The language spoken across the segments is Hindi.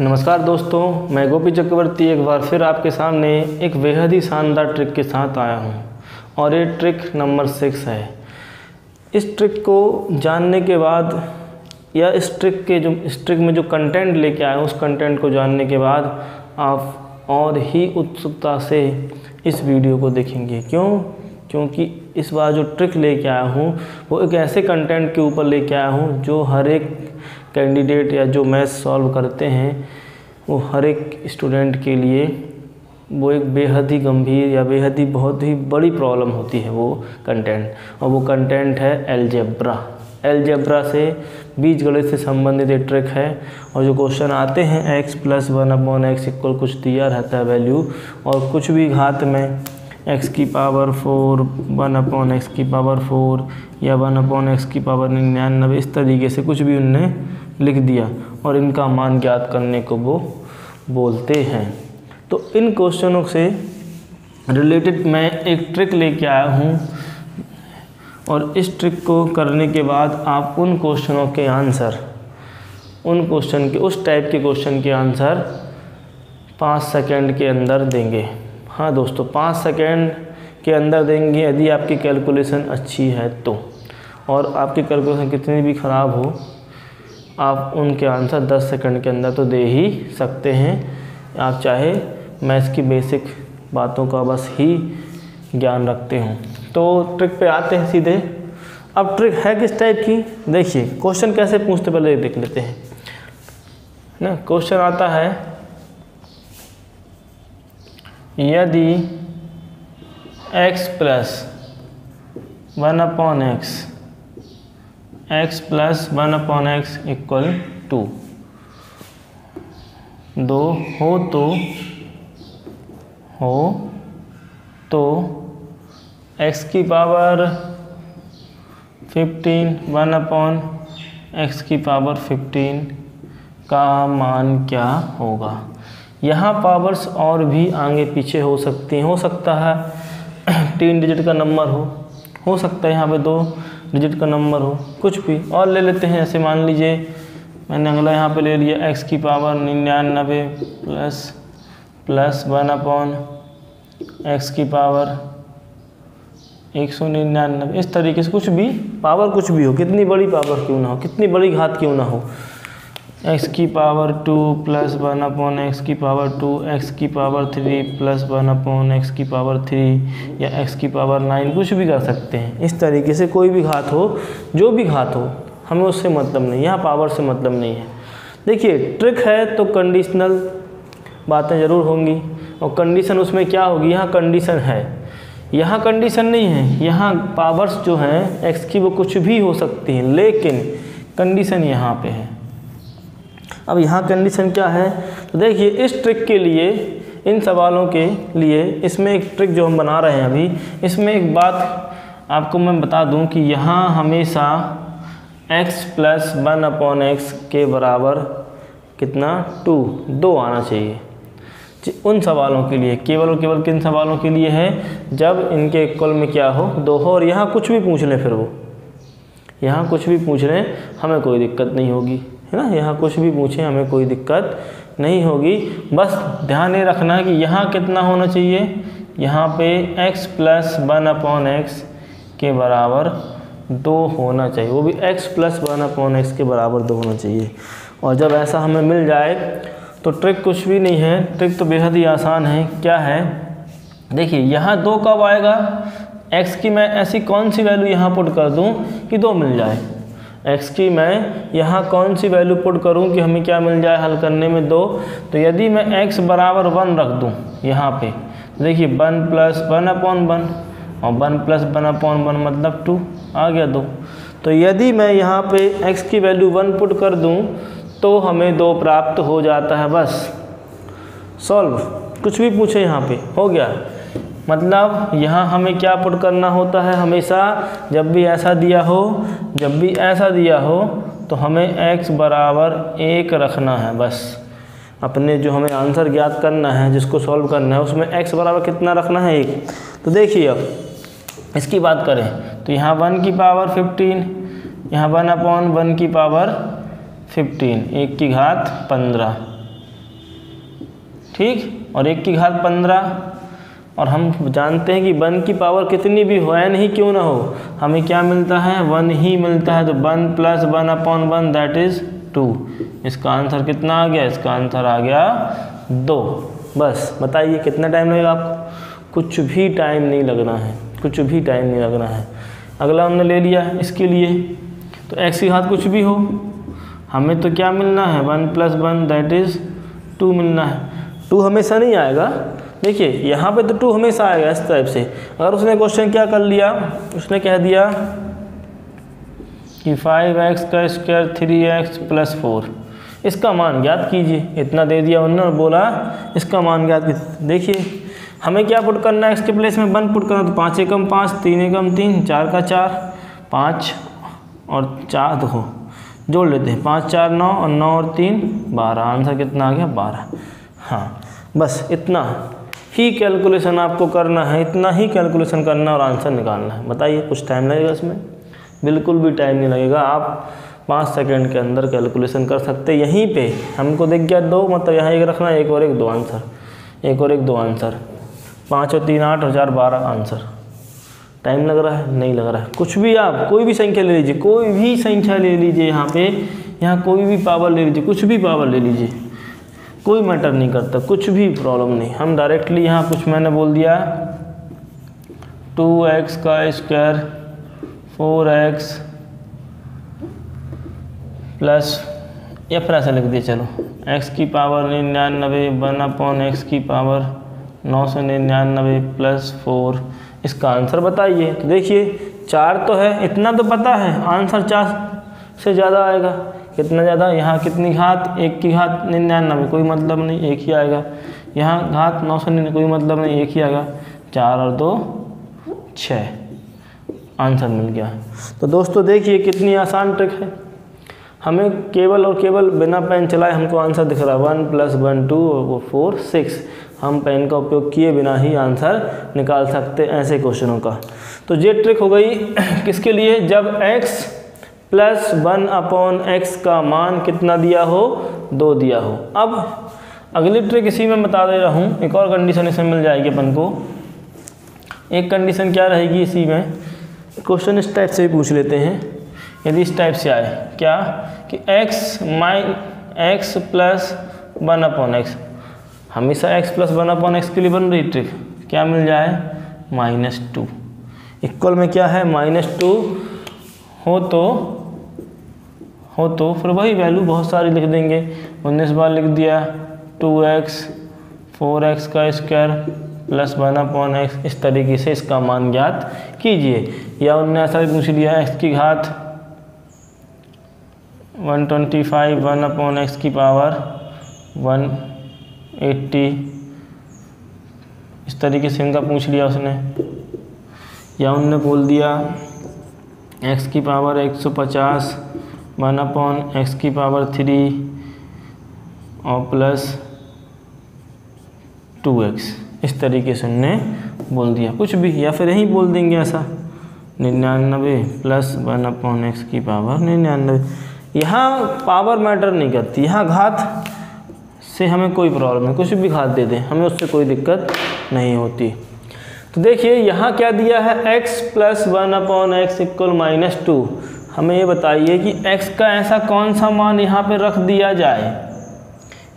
नमस्कार दोस्तों, मैं गोपी चक्रवर्ती एक बार फिर आपके सामने एक बेहद ही शानदार ट्रिक के साथ आया हूँ, और ये ट्रिक नंबर सिक्स है। इस ट्रिक को जानने के बाद, या इस ट्रिक के जो, इस ट्रिक में जो कंटेंट लेके आए उस कंटेंट को जानने के बाद आप और ही उत्सुकता से इस वीडियो को देखेंगे। क्यों? क्योंकि इस बार जो ट्रिक लेके आया हूँ, वो एक ऐसे कंटेंट के ऊपर लेके आया हूँ, जो हर एक कैंडिडेट या जो मैथ सॉल्व करते हैं, वो हर एक स्टूडेंट के लिए वो एक बेहद ही गंभीर या बेहद ही बहुत ही बड़ी प्रॉब्लम होती है वो कंटेंट। और वो कंटेंट है एलजेब्रा। एलजेब्रा से बीज गणित से संबंधित एक ट्रिक है और जो क्वेश्चन आते हैं x plus one upon x equal कुछ दिया रहता है वैल्यू और कुछ भी घात में एक्स की power four one upon x की पावर फोर या वन अपॉन एक्स की पावर निन्यानबे इस तरीके से कुछ भी उनने लिख दिया और इनका मान ज्ञात करने को वो बोलते हैं। तो इन क्वेश्चनों से रिलेटेड मैं एक ट्रिक लेके आया हूँ और इस ट्रिक को करने के बाद आप उन क्वेश्चनों के आंसर उन क्वेश्चन के, उस टाइप के क्वेश्चन के आंसर पाँच सेकंड के अंदर देंगे। हाँ दोस्तों, पाँच सेकेंड के अंदर देंगे यदि आपकी कैलकुलेशन अच्छी है तो। और आपकी कैलकुलेशन कितनी भी ख़राब हो, आप उनके आंसर 10 सेकंड के अंदर तो दे ही सकते हैं। आप चाहे मैथ्स की बेसिक बातों का बस ही ज्ञान रखते हों। तो ट्रिक पे आते हैं सीधे। अब ट्रिक है किस टाइप की? देखिए, क्वेश्चन कैसे पूछते पहले देख लेते हैं। ना, क्वेश्चन आता है यदि x plus one upon x x plus one upon x equal two दो हो तो हो तो x की power fifteen one upon x की पावर फिफ्टीन का मान क्या होगा? यहाँ पावर्स और भी आगे पीछे हो सकती हैं। हो सकता है तीन डिजिट का नंबर हो। हो सकता है यहाँ पे दो डिजिट का नंबर हो। कुछ भी। और ले लेते हैं। ऐसे मान लीजिए, मैंने अगला यहाँ पे ले लिया। एक्स की पावर निन्यानबे plus plus one upon x की पावर एक सौ निन्यानबे। इस तरीके से कुछ भी पावर कुछ भी हो। कितनी बड़ी पावर क्यों ना हो? कितनी बड़ी घात क्यों ना हो? एक्स की power two plus one upon x की पावर टू एक्स की power three plus one upon x की पावर थ्री या एक्स की पावर नाइन कुछ भी कर सकते हैं। इस तरीके से कोई भी घात हो, जो भी घात हो, हमें उससे मतलब नहीं, यहाँ पावर से मतलब नहीं है। देखिए ट्रिक है तो कंडीशनल बातें ज़रूर होंगी, और कंडीशन उसमें क्या होगी? यहाँ कंडीशन है। यहाँ कंडीशन नहीं है, यहाँ पावर्स जो हैं एक्स की वो कुछ भी हो सकती हैं, लेकिन कंडीशन यहाँ पे है। अब यहाँ कंडीशन क्या है? तो देखिए, इस ट्रिक के लिए, इन सवालों के लिए, इसमें एक ट्रिक जो हम बना रहे हैं अभी, इसमें एक बात आपको मैं बता दूँ कि यहाँ हमेशा x plus one upon x के बराबर कितना? टू दो आना चाहिए। उन सवालों के लिए, केवल और केवल किन सवालों के लिए है? जब इनके इक्वल में क्या हो, दो हो, और यहाँ कुछ भी पूछ लें फिर वो। यहाँ कुछ भी पूछ लें, हमें कोई दिक्कत नहीं होगी। है ना? यहाँ कुछ भी पूछें, हमें कोई दिक्कत नहीं होगी। बस ध्यान ये रखना है कि यहाँ कितना होना चाहिए। यहाँ पे x plus one upon x के बराबर दो होना चाहिए। वो भी x plus one upon x के बराबर दो होना चाहिए। और जब ऐसा हमें मिल जाए तो ट्रिक कुछ भी नहीं है। ट्रिक तो बेहद ही आसान है। क्या है? देखिए, यहाँ दो कब आएगा? x की मैं ऐसी कौन सी वैल्यू यहाँ पुट कर दूँ कि दो मिल जाए? X की मैं यहाँ कौन सी वैल्यू पुट करूँ कि हमें क्या मिल जाए हल करने में दो? तो यदि मैं एक्स बराबर वन रख दूँ यहाँ पे तो देखिए one plus one upon one और one plus one upon one मतलब टू आ गया दो। तो यदि मैं यहाँ पे एक्स की वैल्यू वन पुट कर दूँ तो हमें दो प्राप्त हो जाता है बस। सॉल्व कुछ भी पूछे यहाँ पे, हो गया। मतलब यहाँ हमें क्या पुट करना होता है हमेशा? जब भी ऐसा दिया हो, जब भी ऐसा दिया हो तो हमें x बराबर एक रखना है बस। अपने जो हमें आंसर ज्ञात करना है, जिसको सॉल्व करना है, उसमें x बराबर कितना रखना है? एक। तो देखिए अब, इसकी बात करें तो यहाँ वन की पावर फिफ्टीन यहाँ वन अपॉन वन की पावर फिफ्टीन एक की घात पंद्रह। ठीक? और एक की घात पंद्रह और हम जानते हैं कि वन की पावर कितनी भी हो एन ही क्यों ना हो, हमें क्या मिलता है? वन ही मिलता है तो one plus one upon one that is two इसका आंसर कितना आ गया? इसका आंसर आ गया दो. बस, बताइए, कितना टाइम लगेगा आपको? कुछ भी टाइम नहीं लगना है, कुछ भी टाइम नहीं लगना है। अगला हमने ले लिया इसके लिए। तो एक्स की घात कुछ भी हो, हमें तो क्या मिलना है? One plus one that is two मिलना है। टू हमेशा नहीं आएगा। देखिए, यहाँ पे तो टू हमेशा आएगा इस टाइप से। अगर उसने क्वेश्चन क्या कर लिया? उसने कह दिया कि फाइव एक्स का square three x plus four इसका मान ज्ञात कीजिए। इतना दे दिया उन्होंने और बोला, इसका मान ज्ञात देखिए, हमें क्या पुट करना है? एक्स के प्लेस में वन पुट करना तो पाँच एकम पाँच, तीन एकम तीन, चार का चार, पाँच और चार देखो, जोड़ लेते हैं। पाँच, चार, नौ और नौ और तीन, बारह। आंसर कितना आ गया? बारह। हाँ बस इतना। ही कैलकुलेशन आपको करना है, इतना ही कैलकुलेशन करना और आंसर निकालना है। बताइए, कुछ टाइम लगेगा इसमें? बिल्कुल भी टाइम नहीं लगेगा। आप पाँच सेकेंड के अंदर कैलकुलेशन कर सकते यहीं पे हमको देख गया दो मतलब यहाँ एक रखना, एक और एक दो आंसर एक और एक दो आंसर पाँच और तीन, आठ और चार बारह आंसर टाइम लग रहा है? नहीं लग रहा है। कुछ भी आप, कोई भी संख्या ले लीजिए, कोई भी संख्या ले लीजिए यहाँ पे। यहाँ कोई भी पावर ले लीजिए, कुछ भी पावर ले लीजिए। कोई मैटर नहीं करता, कुछ भी प्रॉब्लम नहीं। हम डायरेक्टली यहाँ कुछ मैंने बोल दिया टू एक्स का स्क्वायर, फोर एक्स प्लस, या फिर ऐसा लिख दिए चलो। x की पावर निन्यानबे वन अपॉन एक्स की पावर नौ सौ निन्यानबे प्लस फोर। इसका आंसर बताइए। तो देखिए, चार तो है, इतना तो पता है। आंसर चार से ज़्यादा आएगा। कितना ज़्यादा? यहाँ कितनी घात? एक की घात निन्यानवे कोई मतलब नहीं, एक ही आएगा। यहाँ घात नौ सौ निन्यानवे कोई मतलब नहीं, एक ही आएगा। चार और दो छः आंसर मिल गया। तो दोस्तों, देखिए कितनी आसान ट्रिक है। हमें केवल और केवल बिना पेन चलाए हमको आंसर दिख रहा है। वन प्लस वन टू वो फोर सिक्स। हम पेन का उपयोग किए बिना ही आंसर निकाल सकते ऐसे क्वेश्चनों का। तो ये ट्रिक हो गई किसके लिए? जब x plus one upon x का मान कितना दिया हो? दो दिया हो। अब अगली ट्रिक इसी में बता दे रहा हूँ। एक और कंडीशन इसमें मिल जाएगी अपन को। एक कंडीशन क्या रहेगी इसी में? क्वेश्चन इस टाइप से भी पूछ लेते हैं। यदि इस टाइप से आए, क्या? कि x minus x plus one upon x हमेशा x plus one upon x के लिए बन रही ट्रिक क्या मिल जाए? Minus two. इक्वल में क्या है? Minus two. हो तो हो तो फिर वही वैल्यू बहुत सारी लिख देंगे। उन्नीस बार लिख दिया टू एक्स फोर एक्स का square plus one upon x इस तरीके से इसका मान ज्ञात कीजिए। या उनने ऐसा भी पूछ लिया एक्स की घात one twenty five one upon x की पावर वन एट्टी इस तरीके से इनका पूछ लिया उसने। या उनने बोल दिया एक्स की पावर एक सौ पचास वन अपॉन एक्स की पावर थ्री और प्लस टू एक्स। इस तरीके से उनने बोल दिया। कुछ भी, या फिर यहीं बोल देंगे ऐसा। निन्यानबे प्लस वन अपॉन एक्स की पावर निन्यानबे। यहाँ पावर मैटर नहीं करती। यहाँ घात से हमें कोई प्रॉब्लम नहीं। कुछ भी घात दे दें, हमें उससे कोई दिक्कत नहीं होती। तो देखिए, यहाँ क्या दिया है? x plus one upon x equal minus two. हमें ये बताइए कि x का ऐसा कौन सा मान यहाँ पे रख दिया जाए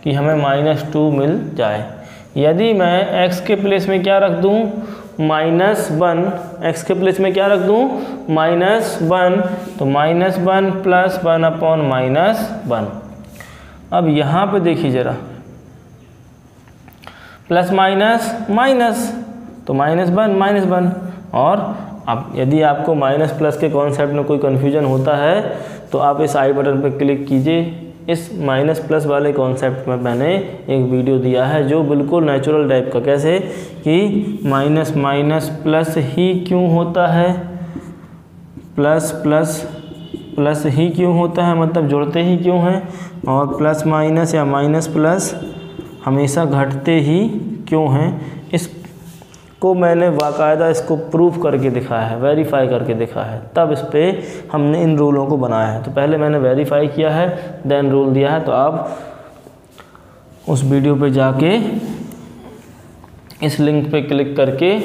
कि हमें माइनस टू मिल जाए? यदि मैं x के प्लेस में क्या रख दूँ? माइनस वन एक्स के प्लेस में क्या रख दूँ? माइनस वन तो minus one plus one upon minus one अब यहाँ पे देखिए ज़रा। प्लस माइनस माइनस तो माइनस वन माइनस वन और अब यदि आपको माइनस प्लस के कॉन्सेप्ट में कोई कन्फ्यूज़न होता है तो आप इस आई बटन पर क्लिक कीजिए। इस माइनस प्लस वाले कॉन्सेप्ट में मैंने एक वीडियो दिया है, जो बिल्कुल नेचुरल टाइप का। कैसे? कि माइनस माइनस प्लस ही क्यों होता है? प्लस प्लस प्लस ही क्यों होता है? मतलब जुड़ते ही क्यों हैं? और प्लस माइनस या माइनस प्लस हमेशा घटते ही क्यों हैं? इस को मैंने बाकायदा इसको प्रूफ करके दिखाया है वेरीफाई करके दिखा है। तब इस पर हमने इन रूलों को बनाया है। तो पहले मैंने वेरीफाई किया है देन रूल दिया है। तो आप उस वीडियो पे जाके इस लिंक पे क्लिक करके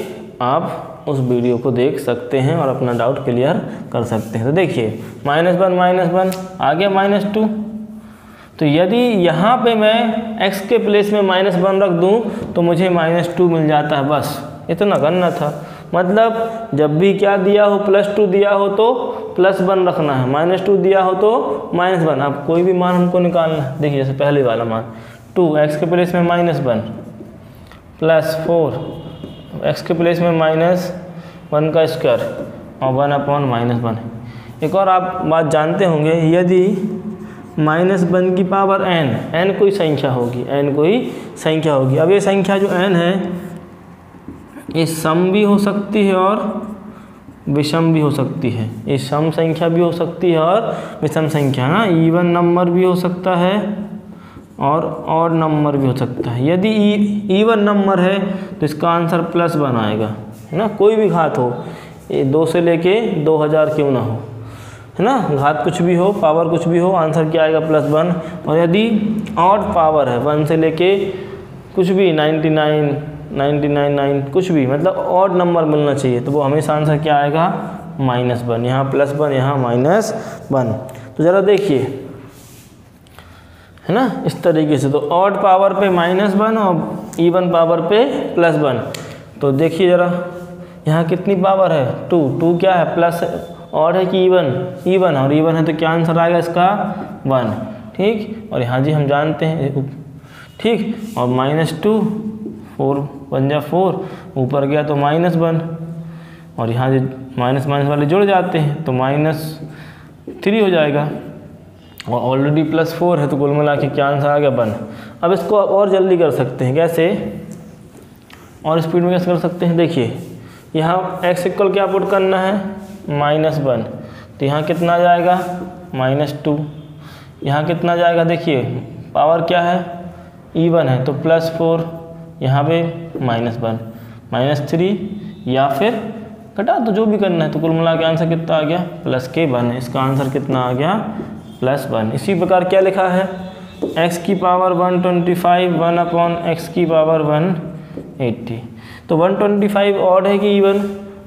आप उस वीडियो को देख सकते हैं और अपना डाउट क्लियर कर सकते हैं। तो देखिए माइनस वन माइनस वन आ गया माइनस टू तो यदि यहाँ पे मैं x के प्लेस में माइनस वन रख दूँ तो मुझे माइनस टू मिल जाता है, बस। इतना करना था। मतलब जब भी क्या दिया हो प्लस टू दिया हो तो प्लस वन रखना है। माइनस टू दिया हो तो माइनस वन अब कोई भी मान हमको निकालना है। देखिए, जैसे पहले वाला मान। टू एक्स के प्लेस में minus one plus four x के प्लेस में माइनस वन का स्क्वायर और वन अपॉन माइनस वन एक और आप बात जानते होंगे, यदि माइनस वन की पावर एन एन कोई संख्या होगी। एन कोई संख्या होगी। अब ये संख्या जो एन है ये सम भी हो सकती है और विषम भी हो सकती है। ये सम संख्या भी हो सकती है और विषम संख्या ना? इवन नंबर भी हो सकता है और और नंबर भी हो सकता है। यदि इवन नंबर है तो इसका आंसर प्लस वन आएगा है ना? कोई भी घात हो, ये दो से लेके दो हज़ार क्यों ना हो, है ना? घात कुछ भी हो पावर कुछ भी हो आंसर क्या आएगा? प्लस वन और यदि ऑड पावर है वन से लेके कुछ भी ninety nine ninety nine nine, कुछ भी मतलब ऑड नंबर मिलना चाहिए। तो वो हमेशा आंसर क्या आएगा? माइनस वन यहाँ प्लस वन यहाँ माइनस वन तो ज़रा देखिए, है ना? इस तरीके से तो ऑड पावर पे माइनस वन और इवन पावर पे प्लस वन तो देखिए ज़रा, यहाँ कितनी पावर है? टू टू क्या है? प्लस ऑड है कि इवन इवन और इवन है तो क्या आंसर आएगा इसका? वन ठीक? और यहाँ जी हम जानते हैं, ठीक? और माइनस टू फोर, वन जा फोर, ऊपर गया तो माइनस वन। और यहाँ जो माइनस माइनस वाले जुड़ जाते हैं तो माइनस थ्री हो जाएगा। और ऑलरेडी प्लस फोर है तो कुल मिला के क्या आंसर आ गया वन अब इसको आप और जल्दी कर सकते हैं, कैसे? और स्पीड में कैसे कर सकते हैं? देखिए, यहाँ एक्स इक्वल क्या पुट करना है? Minus one. तो यहाँ कितना जाएगा? माइनस टू यहाँ कितना जाएगा? देखिए पावर क्या है? इवन है तो प्लस फोर यहाँ पे माइनस वन माइनस थ्री या फिर घटा तो जो भी करना है। तो कुल मिला के आंसर कितना आ गया? प्लस के वन इसका आंसर कितना आ गया? प्लस वन इसी प्रकार क्या लिखा है? एक्स की power one twenty five one upon x की पावर वन एट्टी तो वन ट्वेंटी फाइव ऑड है कि इवन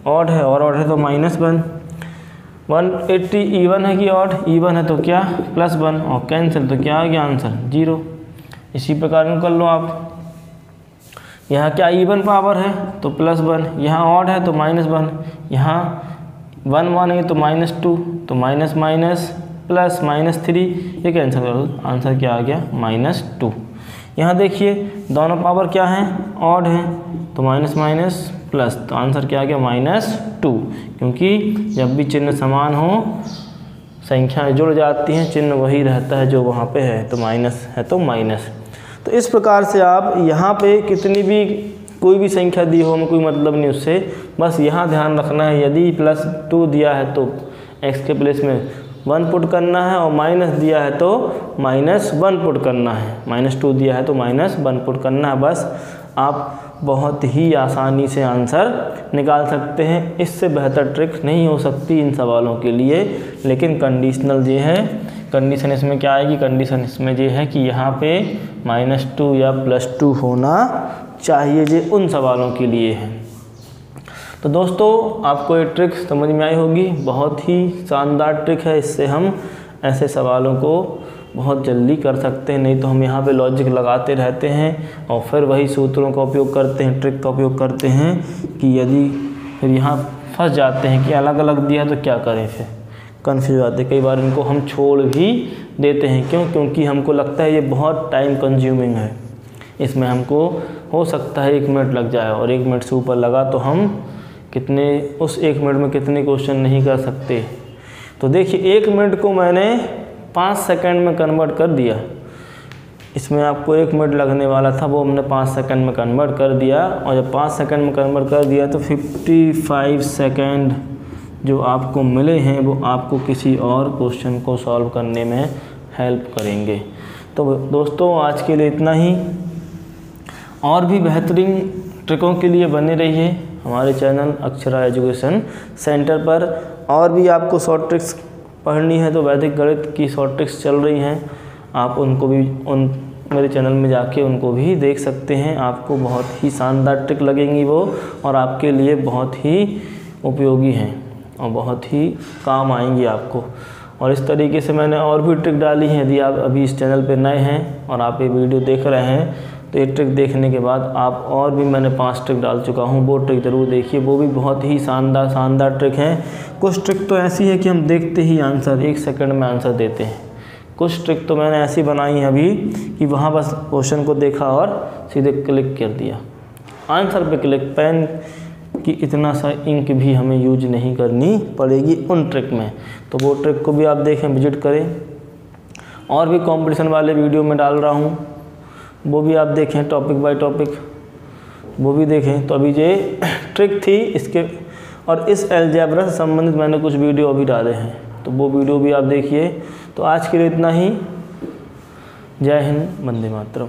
ऑड है। और ऑड है तो minus one one eighty even है कि ऑड इवन है तो क्या? प्लस वन और कैंसिल तो क्या आ गया? आंसर ज़ीरो इसी प्रकार कर लो आप। यहाँ क्या इवन पावर है? तो प्लस वन यहाँ ऑड है तो माइनस वन यहाँ वन वन है तो माइनस टू तो minus minus plus minus three ये कैंसिल कर आंसर क्या आ गया? माइनस टू यहाँ देखिए, दोनों पावर क्या हैं? ऑड हैं. तो माइनस माइनस प्लस तो आंसर क्या आ गया? माइनस टू क्योंकि जब भी चिन्ह समान हो, संख्याएँ जुड़ जाती हैं, चिन्ह वही रहता है जो वहाँ पे है. तो माइनस है तो माइनस तो इस प्रकार से आप यहाँ पे कितनी भी, कोई भी संख्या दी हो हमें कोई मतलब नहीं उससे, बस यहाँ ध्यान रखना है। यदि प्लस टू दिया है तो एक्स के प्लेस में वन पुट करना है और माइनस दिया है तो माइनस वन पुट करना है। माइनस टू दिया है तो माइनस वन पुट करना है। बस आप बहुत ही आसानी से आंसर निकाल सकते हैं। इससे बेहतर ट्रिक नहीं हो सकती इन सवालों के लिए, लेकिन कंडीशनल ये है। कंडीशन इसमें क्या आएगी? कंडीशन इसमें ये है कि यहाँ पे माइनस टू या प्लस टू होना चाहिए ये उन सवालों के लिए है। तो दोस्तों, आपको ये ट्रिक समझ में आई होगी। बहुत ही शानदार ट्रिक है। इससे हम ऐसे सवालों को बहुत जल्दी कर सकते हैं। नहीं तो हम यहाँ पे लॉजिक लगाते रहते हैं और फिर वही सूत्रों का उपयोग करते हैं ट्रिक का उपयोग करते हैं कि यदि फिर यहाँ फंस जाते हैं कि अलग अलग दिया तो क्या करें फिर? कन्फ्यूज़ हो आते कई बार इनको हम छोड़ भी देते हैं। क्यों? क्योंकि हमको लगता है ये बहुत टाइम कंज्यूमिंग है। इसमें हमको हो सकता है एक मिनट लग जाए और एक मिनट से ऊपर लगा तो हम कितने, उस एक मिनट में कितने क्वेश्चन नहीं कर सकते। तो देखिए, एक मिनट को मैंने पाँच सेकंड में कन्वर्ट कर दिया। इसमें आपको एक मिनट लगने वाला था, वो हमने पाँच सेकंड में कन्वर्ट कर दिया। और जब पाँच सेकंड में कन्वर्ट कर दिया तो फिफ्टी फाइव सेकेंड जो आपको मिले हैं, वो आपको किसी और क्वेश्चन को सॉल्व करने में हेल्प करेंगे। तो दोस्तों, आज के लिए इतना ही। और भी बेहतरीन ट्रिकों के लिए बने रहिए हमारे चैनल अक्षरा एजुकेशन सेंटर पर। और भी आपको शॉर्ट ट्रिक्स पढ़नी है तो वैदिक गणित की शॉर्ट ट्रिक्स चल रही हैं। आप उनको भी, उन, मेरे चैनल में जाके उनको भी देख सकते हैं। आपको बहुत ही शानदार ट्रिक लगेंगी वो, और आपके लिए बहुत ही उपयोगी हैं। और बहुत ही काम आएँगी आपको। और इस तरीके से मैंने और भी ट्रिक डाली है। यदि आप अभी इस चैनल पर नए हैं और आप ये वीडियो देख रहे हैं तो ये ट्रिक देखने के बाद आप और भी मैंने पाँच ट्रिक डाल चुका हूँ। वो ट्रिक ज़रूर देखिए। वो भी बहुत ही शानदार शानदार ट्रिक हैं। कुछ ट्रिक तो ऐसी है कि हम देखते ही आंसर, एक सेकंड में आंसर देते हैं। कुछ ट्रिक तो मैंने ऐसी बनाई है अभी कि वहाँ बस क्वेश्चन को देखा और सीधे क्लिक कर दिया। आंसर पे क्लिक, पेन कि इतना सा इंक भी हमें यूज़ नहीं करनी पड़ेगी उन ट्रिक में। तो वो ट्रिक को भी आप देखें, विज़िट करें। और भी कंपटीशन वाले वीडियो में डाल रहा हूँ। वो भी आप देखें टॉपिक बाय टॉपिक। वो भी देखें। तो अभी ये ट्रिक थी इसके। और इस एल्जेब्रा से संबंधित मैंने कुछ वीडियो अभी डाले हैं। तो वो वीडियो भी आप देखिए। तो आज के लिए इतना ही। जय हिंद, वंदे मातरम।